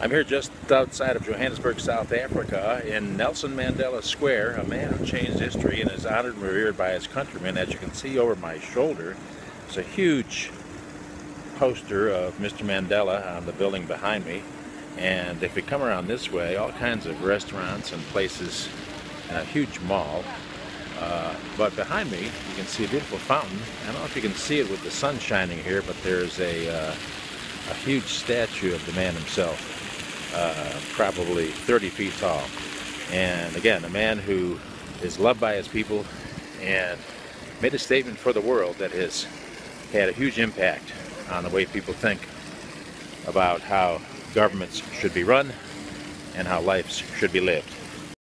I'm here just outside of Johannesburg, South Africa, in Nelson Mandela Square, a man who changed history and is honored and revered by his countrymen. As you can see over my shoulder, it's a huge poster of Mr. Mandela on the building behind me. And if we come around this way, all kinds of restaurants and places, and a huge mall. Uh, but behind me, you can see a beautiful fountain. I don't know if you can see it with the sun shining here, but there's a, uh, a huge statue of the man himself uh, probably 30 feet tall. And again, a man who is loved by his people and made a statement for the world that has had a huge impact on the way people think about how governments should be run and how lives should be lived.